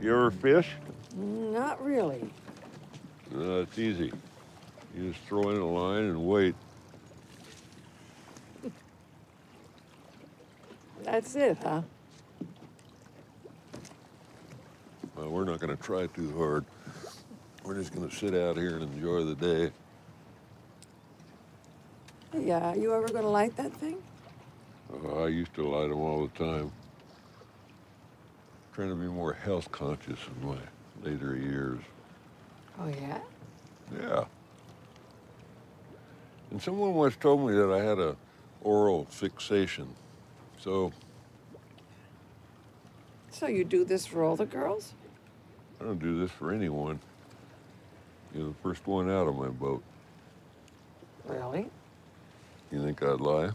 You ever fish? Not really. No, it's easy. You just throw in a line and wait. That's it, huh? Well, we're not going to try too hard. We're just going to sit out here and enjoy the day. Yeah, you ever gonna light that thing? Uh, I used to light them all the time. Trying to be more health conscious in my later years. Oh, yeah? Yeah. And someone once told me that I had a oral fixation. So So you do this for all the girls? I don't do this for anyone. You're the first one out of my boat. Really? You think I'd lie?